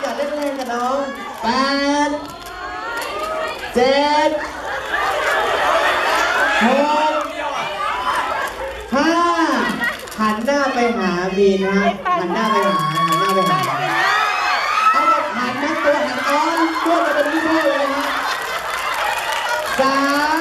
อย่าเล่นเล่นกับน้องแปดเจ็ดหกห้าหันหน้าไปหาบีนะหันหน้าไปหาหันหน้าไปหาเอาแบบหันนะตัวหันอ้อนตัวจะเป็นพี่เท่เลยนะสาม